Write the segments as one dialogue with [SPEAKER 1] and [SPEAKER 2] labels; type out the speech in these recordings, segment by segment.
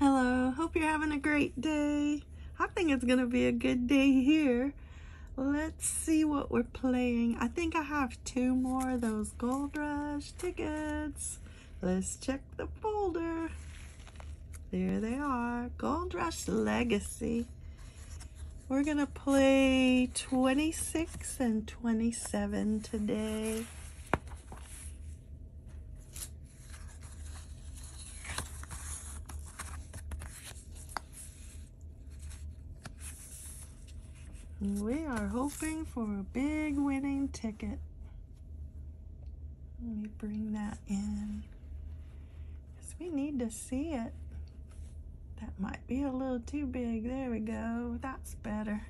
[SPEAKER 1] Hello, hope you're having a great day. I think it's gonna be a good day here. Let's see what we're playing. I think I have two more of those Gold Rush tickets. Let's check the folder. There they are, Gold Rush Legacy. We're gonna play 26 and 27 today. We are hoping for a big winning ticket. Let me bring that in. Because we need to see it. That might be a little too big. There we go. That's better.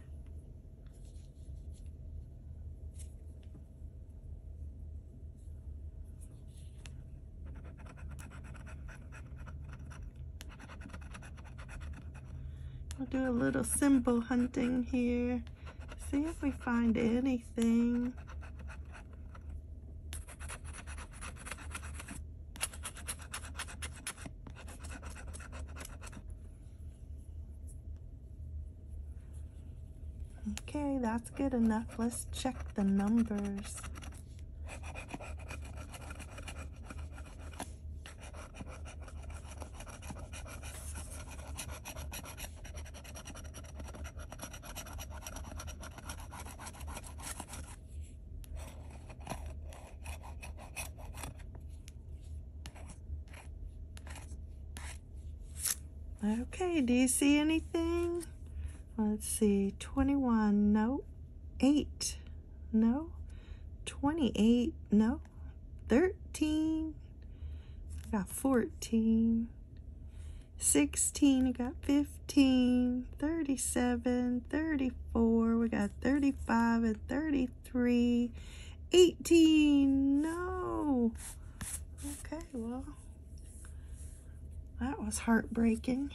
[SPEAKER 1] We'll do a little symbol hunting here. See if we find anything. Okay, that's good enough. Let's check the numbers. Okay, do you see anything? Let's see, 21, no. 8, no. 28, no. 13, I got 14. 16, we got 15, 37, 34, we got 35 and 33, 18, no. Okay, well, that was heartbreaking.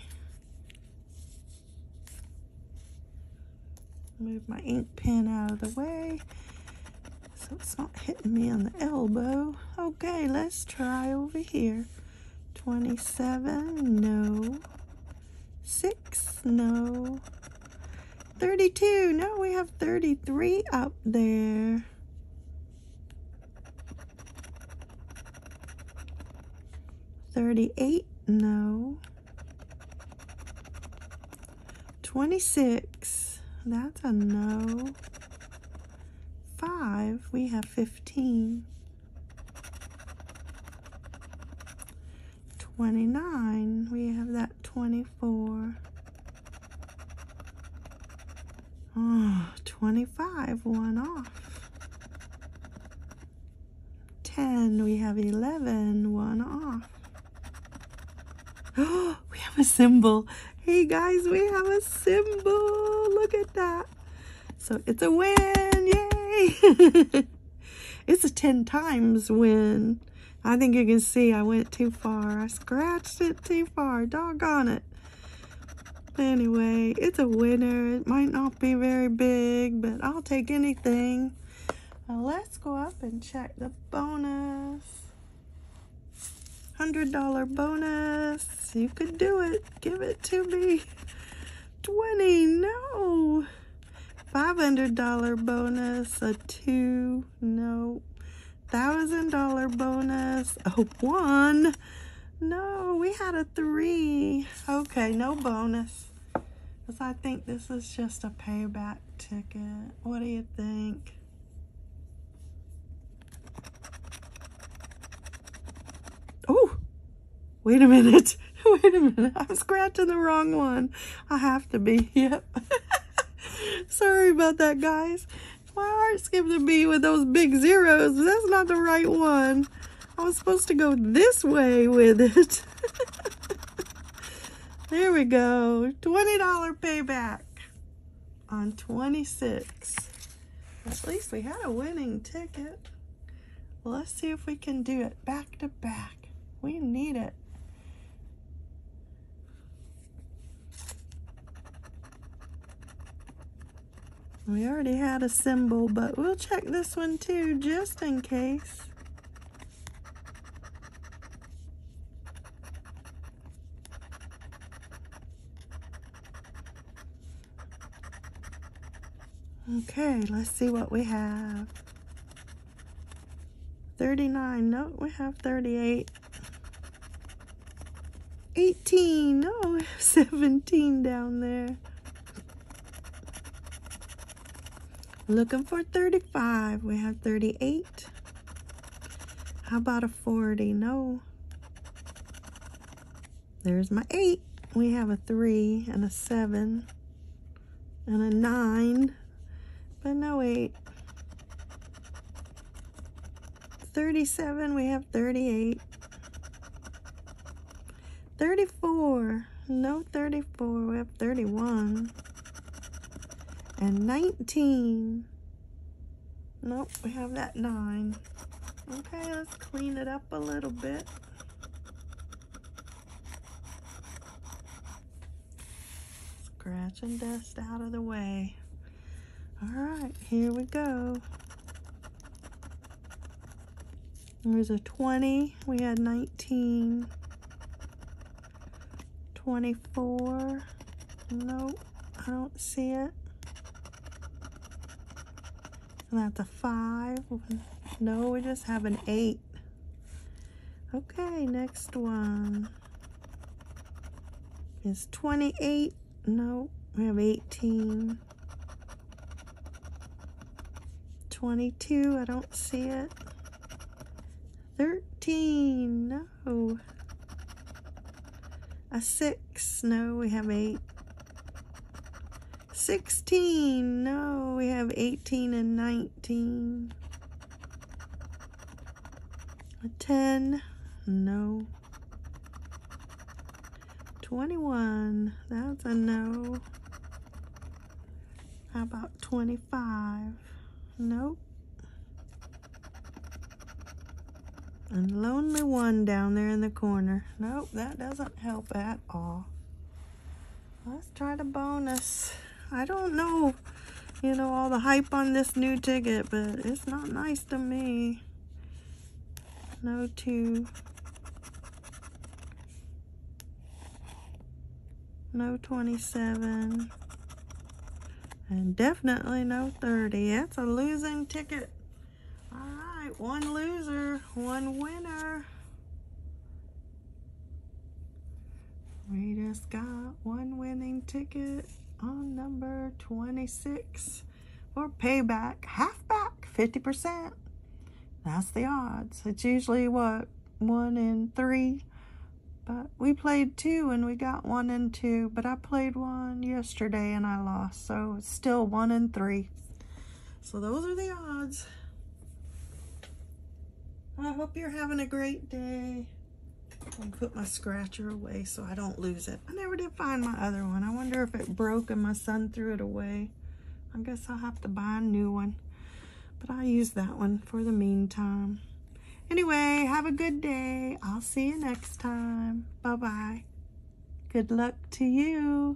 [SPEAKER 1] Move my ink pen out of the way so it's not hitting me on the elbow. Okay, let's try over here. 27, no. 6, no. 32, no, we have 33 up there. Thirty-eight, no. Twenty-six, that's a no. Five, we have fifteen. 29, we have that 24. Oh, 25, one off. 10, we have 11, one off. Oh, we have a symbol. Hey guys, we have a symbol. Look at that. So it's a win. Yay. it's a 10 times win. I think you can see I went too far. I scratched it too far. Doggone it. Anyway, it's a winner. It might not be very big, but I'll take anything. Now let's go up and check the bonus. $100 bonus. You could do it. Give it to me. 20. No. $500 bonus. A 2. No thousand dollar bonus a one no we had a three okay no bonus because i think this is just a payback ticket what do you think oh wait a minute wait a minute i'm scratching the wrong one i have to be yep sorry about that guys my heart skipped a beat with those big zeros. That's not the right one. I was supposed to go this way with it. there we go. $20 payback on 26. At least we had a winning ticket. Let's see if we can do it back to back. We need it. We already had a symbol, but we'll check this one too, just in case. Okay, let's see what we have. 39, no, we have 38. 18, no, 17 down there. Looking for 35. We have 38. How about a 40? No. There's my 8. We have a 3 and a 7 and a 9, but no 8. 37, we have 38. 34, no 34, we have 31. And 19, nope, we have that 9. Okay, let's clean it up a little bit. Scratch and dust out of the way. All right, here we go. There's a 20. We had 19. 24. Nope, I don't see it. That's a 5. No, we just have an 8. Okay, next one is 28. No, we have 18. 22, I don't see it. 13, no. A 6, no, we have 8. 16, no, we have 18 and 19. A 10, no. 21, that's a no. How about 25? Nope. And lonely one down there in the corner. Nope, that doesn't help at all. Let's try the bonus. I don't know, you know, all the hype on this new ticket, but it's not nice to me. No two. No 27. And definitely no 30. That's a losing ticket. All right, one loser, one winner. We just got one winning ticket on number 26 for payback, half back, 50%. That's the odds. It's usually what, one in three? But we played two and we got one and two. But I played one yesterday and I lost. So it's still one in three. So those are the odds. I hope you're having a great day. Put my scratcher away so I don't lose it. I never did find my other one. I wonder if it broke and my son threw it away. I guess I'll have to buy a new one. But I'll use that one for the meantime. Anyway, have a good day. I'll see you next time. Bye-bye. Good luck to you.